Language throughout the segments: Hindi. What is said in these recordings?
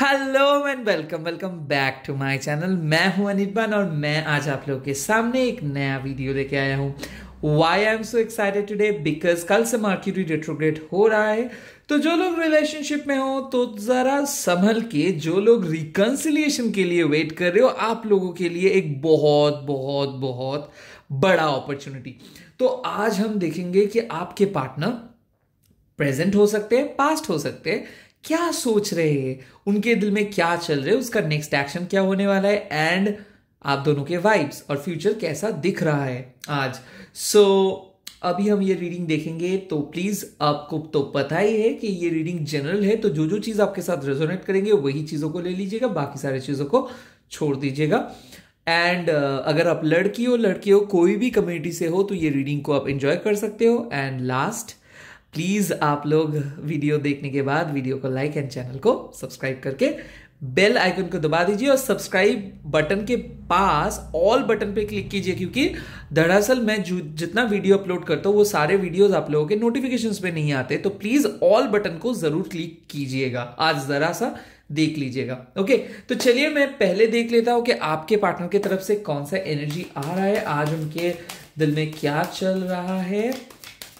Hello and welcome welcome back to my channel मैं हूँ अनिर्बान और मैं आज आप लोगों के सामने एक नया वीडियो लेके आया हूँ। Why I am so excited today because कल से मार्क्यूरी रेट्रोग्रेड हो रहा है। तो जो लोग रिलेशनशिप में हो तो जरा संभल के जो लोग रिकन्सिलिएशन के लिए वेट कर रहे हो, आप लोगों के लिए एक बहुत बहुत बहुत बड़ा अपॉर्चुनिटी तो आज हम देखेंगे कि आपके पार्टनर प्रेजेंट हो सकते हैं पास्ट हो सकते हैं क्या सोच रहे हैं? उनके दिल में क्या चल रहा है? उसका नेक्स्ट एक्शन क्या होने वाला है? एंड आप दोनों के वाइब्स और फ्यूचर कैसा दिख रहा है आज? सो so, अभी हम ये रीडिंग देखेंगे तो प्लीज़ आपको तो पता ही है कि ये रीडिंग जनरल है तो जो जो चीज़ आपके साथ रेजोनेट करेंगे वही चीज़ों को ले लीजिएगा बाकी सारी चीज़ों को छोड़ दीजिएगा। एंड uh, अगर आप लड़की हो लड़के हो कोई भी कम्युनिटी से हो तो ये रीडिंग को आप एंजॉय कर सकते हो। एंड लास्ट प्लीज़ आप लोग वीडियो देखने के बाद वीडियो को लाइक एंड चैनल को सब्सक्राइब करके बेल आइकन को दबा दीजिए और सब्सक्राइब बटन के पास ऑल बटन पे क्लिक कीजिए क्योंकि दरअसल मैं जितना वीडियो अपलोड करता हूँ, वो सारे वीडियोस आप लोगों के नोटिफिकेशन पे नहीं आते तो प्लीज़ ऑल बटन को ज़रूर क्लिक कीजिएगा। आज जरा सा देख लीजिएगा। ओके तो चलिए मैं पहले देख लेता हूँ कि आपके पार्टनर की तरफ़ से कौन सा एनर्जी आ रहा है, आज उनके दिल में क्या चल रहा है।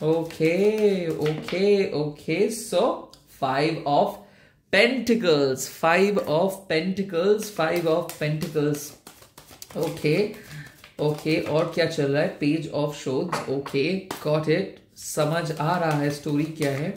Okay, okay, okay. So, five of pentacles, five of pentacles, five of pentacles. Okay, okay. और क्या चल रहा है पेज ऑफ़ शोज़ ओके गॉट इट समझ आ रहा है स्टोरी क्या है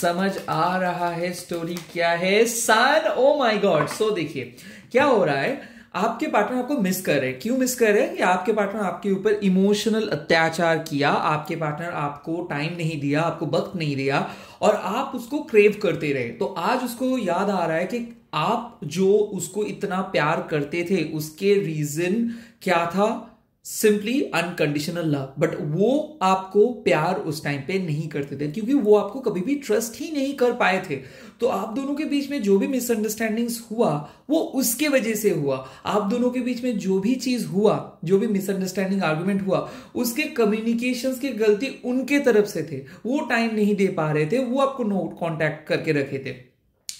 समझ आ रहा है स्टोरी क्या है सन ओ माय गॉड सो देखिए क्या हो रहा है आपके पार्टनर आपको मिस कर रहे हैं। क्यों मिस कर रहे हैं? कि आपके पार्टनर आपके ऊपर इमोशनल अत्याचार किया, आपके पार्टनर आपको टाइम नहीं दिया, आपको वक्त नहीं दिया, और आप उसको क्रेव करते रहे। तो आज उसको याद आ रहा है कि आप जो उसको इतना प्यार करते थे, उसके रीजन क्या था? सिंपली अनकंडीशनल लव बट वो आपको प्यार उस टाइम पे नहीं करते थे, क्योंकि वो आपको कभी भी ट्रस्ट ही नहीं कर पाए थे। तो आप दोनों के बीच में जो भी मिसअंडरस्टैंडिंग्स हुआ, वो उसके वजह से हुआ। आप दोनों के बीच में जो भी चीज़ हुआ, जो भी मिसअंडरस्टैंडिंग आर्ग्यूमेंट हुआ, उसके कम्युनिकेशंस की गलती उनके तरफ़ से थे। वो टाइम नहीं दे पा रहे थे, वो आपको नोट कॉन्टैक्ट करके रखे थे।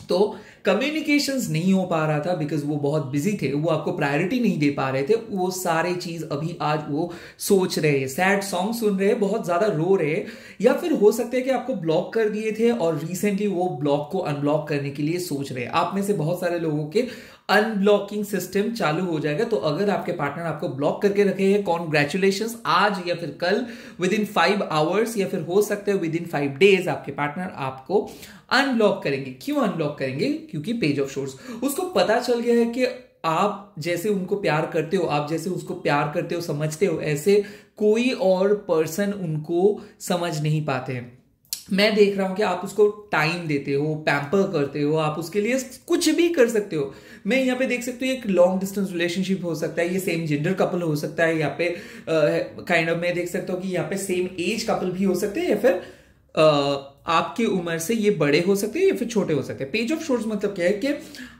तो कम्युनिकेशंस नहीं हो पा रहा था बिकॉज़ वो बहुत बिज़ी थे, वो आपको प्रायोरिटी नहीं दे पा रहे थे, वो सारे चीज़ अभी आज वो सोच रहे हैं। सैड सॉन्ग सुन रहे हैं, बहुत ज़्यादा रो रहे या फिर हो सकता है कि आपको ब्लॉक कर दिए थे और रिसेंटली वो ब्लॉक को अनब्लॉक करने के लिए सोच रहे आप में से बहुत सारे लोगों के अनब्लॉकिंग सिस्टम चालू हो जाएगा। तो अगर आपके पार्टनर आपको ब्लॉक करके रखे हैं कॉन्ग्रेचुलेशन आज या फिर कल विद इन फाइव आवर्स या फिर हो सकते हैं विद इन फाइव डेज़ आपके पार्टनर आपको अनब्लॉक करेंगे। क्यों अनब्लॉक करेंगे? क्योंकि पेज ऑफ़ शोर्स उसको पता चल गया है कि आप जैसे उनको प्यार करते हो, आप जैसे उसको प्यार करते हो, समझते हो, ऐसे कोई और पर्सन उनको समझ नहीं पाते हैं। मैं देख रहा हूँ कि आप उसको टाइम देते हो पैम्पर करते हो आप उसके लिए कुछ भी कर सकते हो। मैं यहाँ पे देख सकती हूँ एक लॉन्ग डिस्टेंस रिलेशनशिप हो सकता है ये सेम जेंडर कपल हो सकता है यहाँ पे काइंड uh, ऑफ़ मैं देख सकता हूँ कि यहाँ पे सेम एज कपल भी हो सकते हैं या फिर uh, आपकी उम्र से ये बड़े हो सकते हैं या फिर छोटे हो सकते हैं। पेज ऑफ़ शोर्स मतलब क्या है कि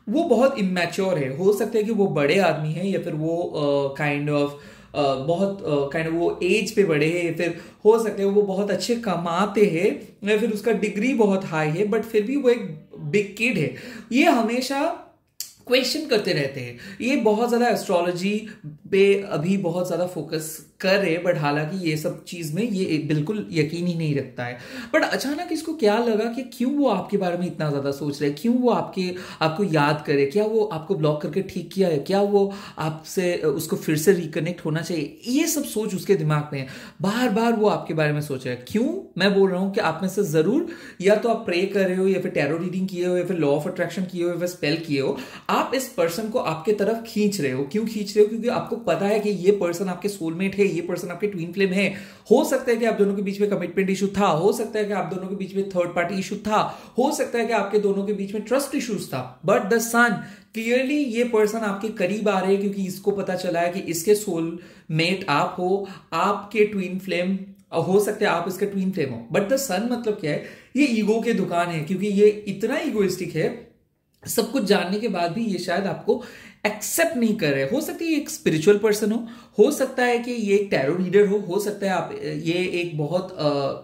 वो बहुत इमेच्योर है हो सकता है कि वो बड़े आदमी है या फिर वो काइंड uh, ऑफ़ Uh, बहुत काइंड ऑफ़ वो एज पे बड़े हैं, फिर हो सकते हैं वो बहुत अच्छे कमाते हैं, या फिर उसका डिग्री बहुत हाई है बट फिर भी वो एक बिग किड है। ये हमेशा क्वेश्चन करते रहते हैं। ये बहुत ज़्यादा एस्ट्रोलॉजी पे अभी बहुत ज़्यादा फोकस कर बट हालाँकि ये सब चीज़ में ये बिल्कुल यकीन ही नहीं रखता है। बट अचानक इसको क्या लगा कि क्यों वो आपके बारे में इतना ज़्यादा सोच रहे क्यों वो आपके, आपको याद करे क्या वो आपको ब्लॉक करके ठीक किया है? क्या वो आपसे, उसको फिर से रिकनेक्ट होना चाहिए? ये सब सोच उसके दिमाग में है। बार बार वो आपके बारे में सोच रहे हैं। क्यों? मैं बोल रहा हूँ कि आप में से ज़रूर या तो आप प्रे कर रहे हो या फिर टैरो रीडिंग किए हो या फिर लॉ ऑफ़ अट्रैक्शन किए हो या फिर स्पेल किए हो, आप इस पर्सन को आपके तरफ़ खींच रहे हो। क्यों खींच रहे हो? क्योंकि आपको पता है कि ये पर्सन आपके सोलमेट है ये पर्सन आपके ट्विन फ्लेम है। हो सकता है कि आप दोनों के बीच में कमिटमेंट इशू था, हो सकता है कि आप दोनों के बीच में थर्ड पार्टी इशू था, हो सकता है कि आपके दोनों के बीच में ट्रस्ट इशूज था। बट द सन क्लियरली ये पर्सन आपके करीब आ रहे हैं क्योंकि इसको पता चला है कि इसके सोल मेट आप हो, आपके ट्विन फ्लेम हो सकता है आप इसके ट्विन फ्लेम हो। बट द सन मतलब क्या है? ये ईगो के दुकान है, क्योंकि ये इतना ईगोइस्टिक है, सब कुछ जानने के बाद भी ये शायद आपको एक्सेप्ट नहीं कर रहे। हो सकता है एक स्पिरिचुअल पर्सन हो हो सकता है कि ये एक टैरो रीडर हो हो सकता है आप ये एक बहुत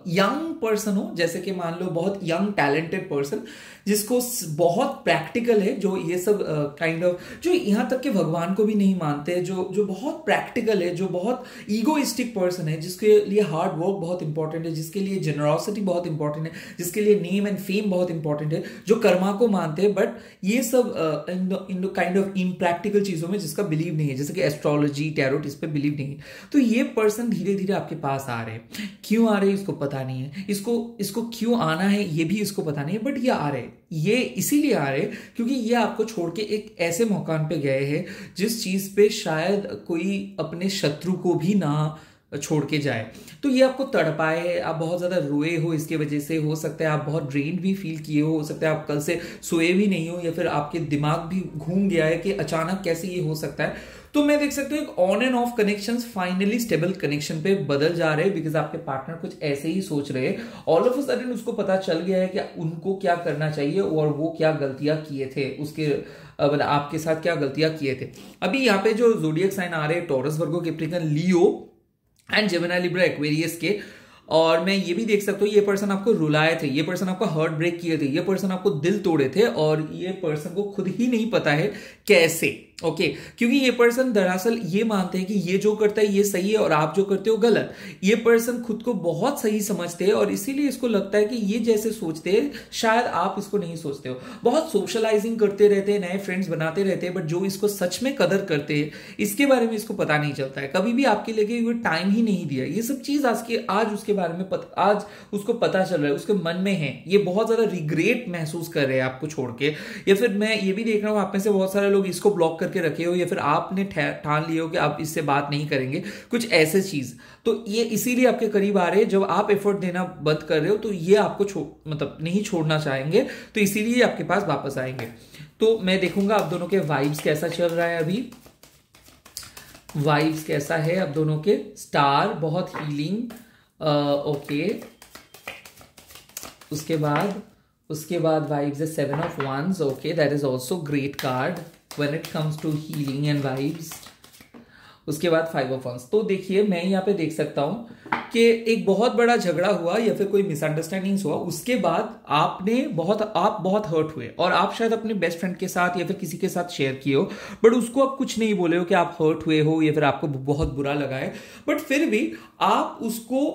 यंग पर्सन हो जैसे कि मान लो बहुत यंग टैलेंटेड पर्सन जिसको बहुत प्रैक्टिकल है जो ये सब kind uh, of kind of, जो यहाँ तक कि भगवान को भी नहीं मानते जो जो बहुत प्रैक्टिकल है जो बहुत ईगोइस्टिक पर्सन है जिसके लिए हार्ड वर्क बहुत इंपॉर्टेंट है जिसके लिए जेनरॉसिटी बहुत इंपॉर्टेंट है जिसके लिए नेम एंड फेम बहुत इंपॉर्टेंट है जो कर्मा को मानते हैं बट ये सब इन काइंड ऑफ़ इम्प्रैक्टिकल चीज़ों में जिसका बिलीव नहीं है, जैसे कि एस्ट्रोलॉजी टैरोट इस पर बिलीव नहीं है। तो ये पर्सन धीरे धीरे आपके पास आ रहे हैं। क्यों आ रहे हैं, इसको पता नहीं है। इसको इसको क्यों आना है, ये भी इसको पता नहीं है बट ये आ रहे ये इसीलिए आ रहे क्योंकि ये आपको छोड़ के एक ऐसे मकान पे गए हैं, जिस चीज़ पे शायद कोई अपने शत्रु को भी ना छोड़ के जाए। तो ये आपको तड़पाए, आप बहुत ज़्यादा रोए हो इसके वजह से, हो सकता है आप बहुत ड्रेन भी फील किए हो सकता है आप कल से सोए भी नहीं हो या फिर आपके दिमाग भी घूम गया है कि अचानक कैसे ये हो सकता है। तो मैं देख सकता हूँ एक on and off connection finally stable connection पे बदल जा रहे हैं बिकॉज़ आपके पार्टनर कुछ ऐसे ही सोच रहे हैं। ऑल ऑफ़ सडन उसको पता चल गया है कि उनको क्या करना चाहिए और वो क्या गलतियाँ किए थे, उसके मतलब आपके साथ क्या गलतियाँ किए थे। अभी यहाँ पे जो जोडियक साइन आ रहे हैं Taurus Virgo Capricorn Leo and Gemini Libra Aquarius के, और मैं ये भी देख सकता हूँ, ये पर्सन आपको रुलाए थे, ये पर्सन आपको हार्ट ब्रेक किए थे, ये पर्सन आपको दिल तोड़े थे, और ये पर्सन को खुद ही नहीं पता है कैसे। ओके okay, क्योंकि ये पर्सन दरअसल ये मानते हैं कि ये जो करता है ये सही है और आप जो करते हो गलत। ये पर्सन खुद को बहुत सही समझते हैं और इसीलिए इसको लगता है कि ये जैसे सोचते हैं शायद आप इसको नहीं सोचते हो। बहुत सोशलाइजिंग करते रहते हैं नए फ्रेंड्स बनाते रहते हैं बट जो इसको सच में कदर करते हैं इसके बारे में इसको पता नहीं चलता है। कभी भी आपके लिए हुए टाइम ही नहीं दिया। ये सब चीज़ आज के आज उसके बारे में पत, आज उसको पता चल रहा है उसके मन में है। ये बहुत ज़्यादा रिग्रेट महसूस कर रहे हैं आपको छोड़ के। या फिर मैं ये भी देख रहा हूँ आप में से बहुत सारे लोग इसको ब्लॉक करके रखे हो या फिर आपने ठान लिया हो कि आप इससे बात नहीं करेंगे, कुछ ऐसे चीज़। तो ये इसीलिए आपके करीब आ रहे हैं, जब आप एफर्ट देना बंद कर रहे हो तो ये आपको छो मतलब नहीं छोड़ना चाहेंगे तो इसीलिए आपके पास वापस आएँगे। तो मैं देखूँगा आप दोनों के वाइब्स कैसा चल रहा है अभी। वाइब्स कैसा है आप दोनों के? स्टार बहुत हीलिंग ओके उसके बाद उसके बाद वाइब्स है seven of wands okay that is also great card when it comes to healing and vibes उसके बाद फाइव ऑफ़ वंस तो देखिए, मैं यहाँ पे देख सकता हूँ कि एक बहुत बड़ा झगड़ा हुआ या फिर कोई मिसअंडरस्टैंडिंग हुआ, उसके बाद आपने बहुत, आप बहुत हर्ट हुए और आप शायद अपने बेस्ट फ्रेंड के साथ या फिर किसी के साथ शेयर किए हो बट उसको आप कुछ नहीं बोले हो कि आप हर्ट हुए हो या फिर आपको बहुत बुरा लगा है बट फिर भी आप उसको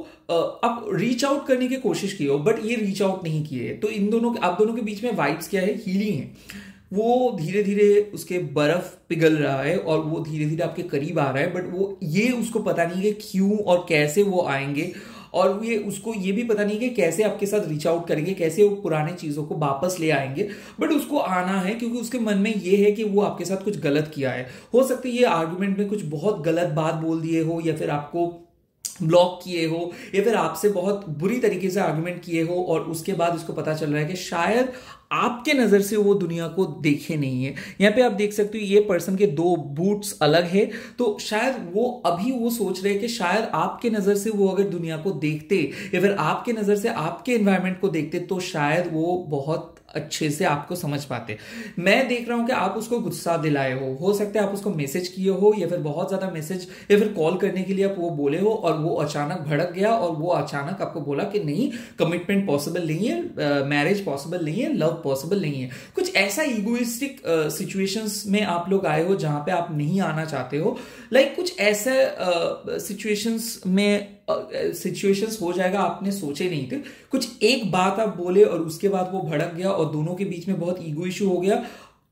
आप रीच आउट करने की कोशिश किए हो बट ये रीच आउट नहीं किए तो इन दोनों आप दोनों के बीच में वाइब्स क्या है? हीलिंग है। वो धीरे धीरे उसके बर्फ़ पिघल रहा है और वो धीरे धीरे आपके करीब आ रहा है बट वो ये उसको पता नहीं है क्यों और कैसे वो आएँगे और ये उसको ये भी पता नहीं कि कैसे आपके साथ रीच आउट करेंगे, कैसे वो पुराने चीज़ों को वापस ले आएँगे बट उसको आना है क्योंकि उसके मन में ये है कि वो आपके साथ कुछ गलत किया है। हो सकता है ये आर्ग्यूमेंट में कुछ बहुत गलत बात बोल दिए हो या फिर आपको ब्लॉक किए हो या फिर आपसे बहुत बुरी तरीके से आर्गुमेंट किए हो और उसके बाद उसको पता चल रहा है कि शायद आपके नज़र से वो दुनिया को देखे नहीं है। यहाँ पे आप देख सकते हो, ये पर्सन के दो बूट्स अलग है। तो शायद वो अभी वो सोच रहे हैं कि शायद आपके नज़र से वो अगर दुनिया को देखते या फिर आपके नज़र से आपके एनवायरमेंट को देखते तो शायद वो बहुत अच्छे से आपको समझ पाते। मैं देख रहा हूँ कि आप उसको गुस्सा दिलाए हो। हो सकता है आप उसको मैसेज किए हो या फिर बहुत ज़्यादा मैसेज या फिर कॉल करने के लिए आप वो बोले हो और वो अचानक भड़क गया और वो अचानक आपको बोला कि नहीं कमिटमेंट पॉसिबल नहीं है मैरिज पॉसिबल नहीं है लव पॉसिबल नहीं है। कुछ ऐसा इगोइस्टिक सिचुएशंस में आप लोग आए हो जहाँ पे आप नहीं आना चाहते हो। लाइक like, कुछ ऐसे सिचुएशंस में सिचुएशंस हो जाएगा आपने सोचे नहीं थे। कुछ एक बात आप बोले और उसके बाद वो भड़क गया और दोनों के बीच में बहुत ईगो इशू हो गया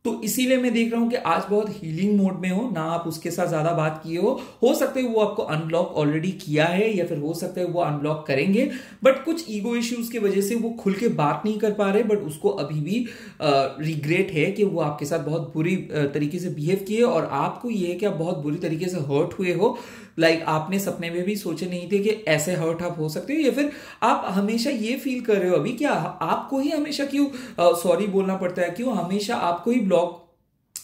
तो इसीलिए मैं देख रहा हूँ कि आज बहुत हीलिंग मोड में हो ना आप उसके साथ ज़्यादा बात किए हो। हो सकता है वो आपको अनलॉक ऑलरेडी किया है या फिर हो सकता है वो अनलॉक करेंगे बट कुछ ईगो इश्यूज़ की वजह से वो खुल के बात नहीं कर पा रहे बट उसको अभी भी रिग्रेट है कि वो आपके साथ बहुत बुरी तरीके से बिहेव किए और आपको ये है कि आप बहुत बुरी तरीके से हर्ट हुए हो। लाइक like, आपने सपने में भी सोचे नहीं थे कि ऐसे हर्ट आप हो सकते हो या फिर आप हमेशा ये फील कर रहे हो अभी क्या आपको ही हमेशा क्यों सॉरी बोलना पड़ता है क्यों हमेशा आपको ही ब्लॉक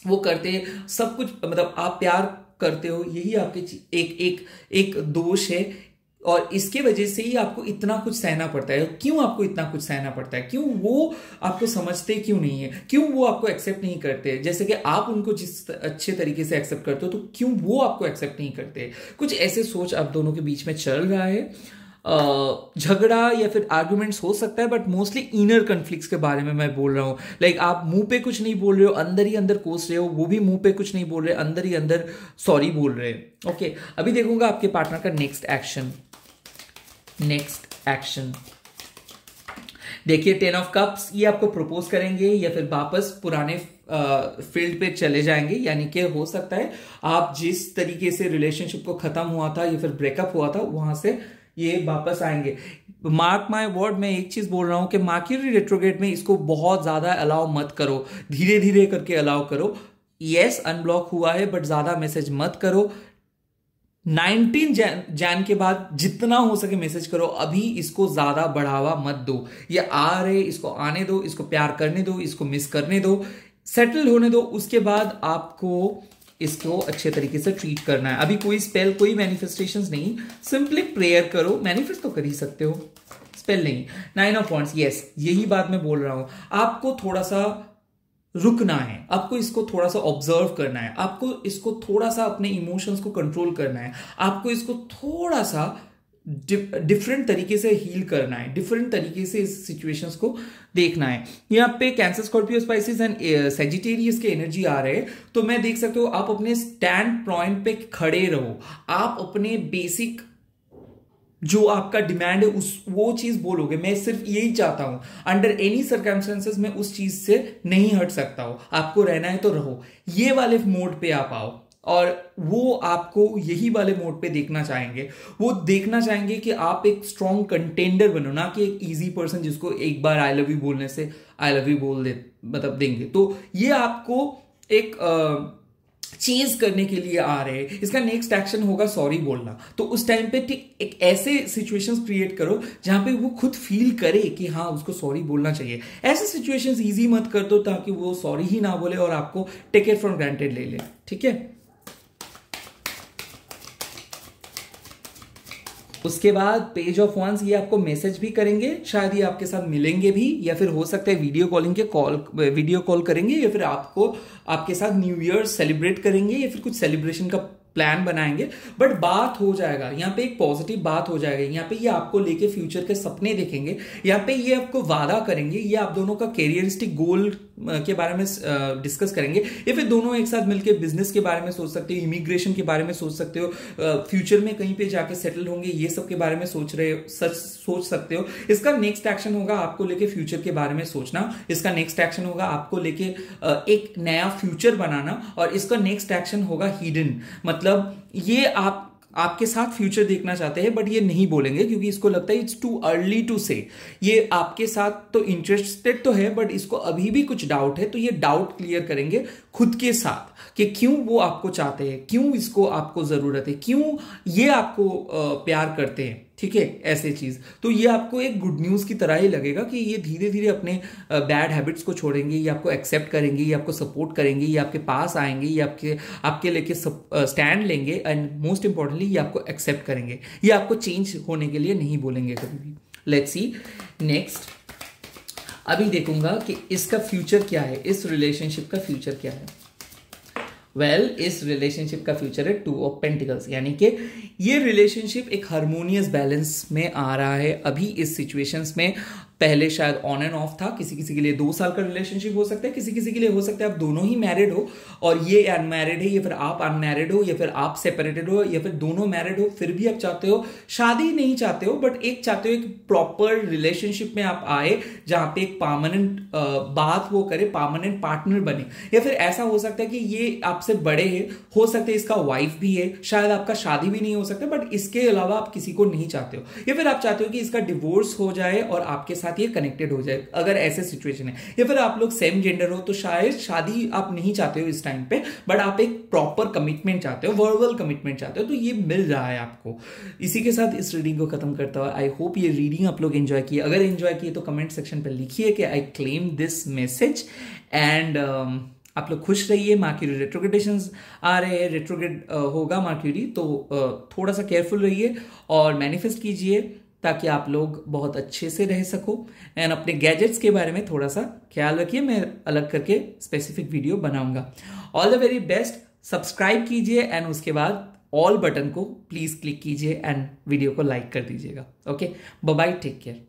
वो करते हैं, सब कुछ मतलब आप प्यार करते हो, यही आपके एक एक एक दोष है। और इसके वजह से ही आपको इतना कुछ सहना पड़ता है। क्यों आपको इतना कुछ सहना पड़ता है? क्यों वो आपको समझते क्यों नहीं है? क्यों वो आपको एक्सेप्ट नहीं करते? जैसे कि आप उनको जिस अच्छे तरीके से एक्सेप्ट करते हो तो क्यों वो आपको एक्सेप्ट नहीं करते? कुछ ऐसे सोच आप दोनों के बीच में चल रहा है। झगड़ा या फिर आर्ग्यूमेंट्स हो सकता है बट मोस्टली इनर कन्फ्लिक्ट के बारे में मैं बोल रहा हूँ। लाइक like, आप मुँह पे कुछ नहीं बोल रहे हो अंदर ही अंदर कोस रहे हो वो भी मुँह पे कुछ नहीं बोल रहे अंदर ही अंदर सॉरी बोल रहे हैं। ओके okay, अभी देखूँगा आपके पार्टनर का नेक्स्ट एक्शन नेक्स्ट एक्शन देखिए टेन ऑफ़ कप्स ये आपको प्रपोज करेंगे या फिर वापस पुराने फ़ील्ड पे चले जाएँगे यानी कि हो सकता है आप जिस तरीके से रिलेशनशिप को खत्म हुआ था या फिर ब्रेकअप हुआ था वहाँ से ये वापस आएँगे। मार्क माई वर्ड मैं एक चीज़ बोल रहा हूँ कि मार्क्यूरी रेट्रोगेट में इसको बहुत ज़्यादा अलाउ मत करो। धीरे धीरे करके अलाउ करो। यस अनब्लॉक हुआ है बट ज़्यादा मैसेज मत करो। 19 जैन जैन के बाद जितना हो सके मैसेज करो। अभी इसको ज़्यादा बढ़ावा मत दो। ये आ रहे, इसको आने दो, इसको प्यार करने दो, इसको मिस करने दो। सेटल होने दो। उसके बाद आपको इसको अच्छे तरीके से ट्रीट करना है। अभी कोई स्पेल कोई मैनिफेस्टेशन नहीं। सिंपली प्रेयर करो। मैनिफेस्ट तो कर ही सकते हो। स्पेल नहीं। नाइन ऑफ़ पॉइंट यस यही बात मैं बोल रहा हूँ। आपको थोड़ा सा रुकना है। आपको इसको थोड़ा सा ऑब्ज़र्व करना है। आपको इसको थोड़ा सा अपने इमोशंस को कंट्रोल करना है। आपको इसको थोड़ा सा डिफरेंट तरीके से हील करना है डिफरेंट तरीके से इस सिचुएशंस को देखना है। यहाँ पे Cancer Scorpio Pisces and Sagittarius के एनर्जी आ रहे हैं। तो मैं देख सकते हो, आप अपने स्टैंड पॉइंट पे खड़े रहो। आप अपने बेसिक जो आपका डिमांड है, उस, वो चीज़ बोलोगे। मैं सिर्फ़ यही चाहता हूँ अंडर एनी सर्कमस्टेंसेस में उस चीज़ से नहीं हट सकता हूँ। आपको रहना है तो रहो। ये वाले मोड पे आप आओ और वो आपको यही वाले मोड पे देखना चाहेंगे। वो देखना चाहेंगे कि आप एक स्ट्रॉन्ग कंटेंडर बनो ना कि एक इजी पर्सन जिसको एक बार आई लव यू बोलने से आई लव यू बोल दे मतलब देंगे। तो ये आपको एक आ, चेंज करने के लिए आ रहे हैं। इसका नेक्स्ट एक्शन होगा सॉरी बोलना। तो उस टाइम पे ठीक एक ऐसे सिचुएशंस क्रिएट करो जहाँ पे वो खुद फील करे कि हाँ उसको सॉरी बोलना चाहिए। ऐसे सिचुएशंस इजी मत कर दो ताकि वो सॉरी ही ना बोले और आपको टेक इट फॉर ग्रांटेड ले ले। ठीक है? उसके बाद पेज ऑफ़ वंस ये आपको मैसेज भी करेंगे, शायद ये आपके साथ मिलेंगे भी, या फिर हो सकता है वीडियो कॉलिंग के कॉल वीडियो कॉल करेंगे, या फिर आपको, आपके साथ न्यू ईयर सेलिब्रेट करेंगे, या फिर कुछ सेलिब्रेशन का प्लान बनाएँगे। बट बात हो जाएगा, यहाँ पे एक पॉजिटिव बात हो जाएगी। यहाँ पे ये आपको लेके फ्यूचर के सपने देखेंगे। यहाँ पे ये आपको वादा करेंगे, ये आप दोनों का कैरियरिस्टिक गोल के बारे में डिस्कस करेंगे। या फिर दोनों एक साथ मिलकर बिज़नेस के बारे में सोच सकते हो इमिग्रेशन के बारे में सोच सकते हो फ्यूचर में कहीं पे जाके सेटल होंगे, ये सब के बारे में सोच रहे सच सोच सकते हो। इसका नेक्स्ट एक्शन होगा आपको लेके फ्यूचर के बारे में सोचना। इसका नेक्स्ट एक्शन होगा आपको लेके एक नया फ्यूचर बनाना। और इसका नेक्स्ट एक्शन होगा हिडन मतलब ये आप आपके साथ फ्यूचर देखना चाहते हैं बट ये नहीं बोलेंगे, क्योंकि इसको लगता है इट्स टू अर्ली टू से ये आपके साथ तो इंटरेस्टेड तो है बट इसको अभी भी कुछ डाउट है तो ये डाउट क्लियर करेंगे। खुद के साथ कि क्यों वो आपको चाहते हैं, क्यों इसको आपको ज़रूरत है, क्यों ये आपको प्यार करते हैं, ठीक है, ऐसे चीज़। तो ये आपको एक गुड न्यूज़ की तरह ही लगेगा कि ये धीरे धीरे अपने बैड हैबिट्स को छोड़ेंगे, ये आपको एक्सेप्ट करेंगे, ये आपको सपोर्ट करेंगे, ये आपके पास आएँगे, ये आपके आपके लेके स्टैंड लेंगे एंड मोस्ट इंपॉर्टेंटली ये आपको एक्सेप्ट करेंगे। ये आपको चेंज होने के लिए नहीं बोलेंगे कभी भी। लेट्स सी नेक्स्ट अभी देखूँगा कि इसका फ्यूचर क्या है इस रिलेशनशिप का फ्यूचर क्या है। वेल well, इस रिलेशनशिप का फ्यूचर है टू ऑफ़ पेंटिकल्स यानी कि ये रिलेशनशिप एक हारमोनियस बैलेंस में आ रहा है अभी इस सिचुएशंस में। पहले शायद ऑन एंड ऑफ़ था, किसी किसी के लिए दो साल का रिलेशनशिप हो सकता है, किसी किसी के लिए हो सकता है आप दोनों ही मैरिड हो, और ये अनमैरिड है, या फिर आप अनमैरिड हो, या फिर आप सेपरेटेड हो, या फिर दोनों मैरिड हो, फिर भी आप चाहते हो, शादी नहीं चाहते हो बट एक चाहते हो एक प्रॉपर रिलेशनशिप में आप आए, जहाँ पे एक परमानेंट बात वो करे परमानेंट पार्टनर बने। या फिर ऐसा हो सकता है कि ये आपसे बड़े हैं, हो सकता है इसका वाइफ भी है, शायद आपका शादी भी नहीं हो सकता बट इसके अलावा आप किसी को नहीं चाहते हो। या फिर आप चाहते हो कि इसका डिवोर्स हो जाए, और आपके साथ साथ ये कनेक्टेड हो जाए, अगर ऐसे सिचुएशन है। या फिर आप लोग सेम जेंडर हो तो शायद शादी आप नहीं चाहते हो इस टाइम पे बट आप एक प्रॉपर कमिटमेंट चाहते हो वर्बल कमिटमेंट चाहते हो तो ये मिल रहा है आपको। इसी के साथ इस रीडिंग को खत्म करता हुआ आई होप ये रीडिंग आप लोग एंजॉय किए। अगर एंजॉय किए तो कमेंट सेक्शन पर लिखिए कि I claim this message and आप लोग खुश रहिए। मार्क्यूरी रेट्रोग्रेडेशन आ रहे हैं। रेट्रोग्रेड होगा मार्क्यूरी तो थोड़ा सा केयरफुल रहिए और मैनिफेस्ट कीजिए। ताकि आप लोग बहुत अच्छे से रह सको। एंड अपने गैजेट्स के बारे में थोड़ा सा ख्याल रखिए, मैं अलग करके स्पेसिफिक वीडियो बनाऊँगा। All the very best subscribe कीजिए एंड उसके बाद ऑल बटन को प्लीज़ क्लिक कीजिए एंड वीडियो को लाइक कर दीजिएगा। Okay bye take care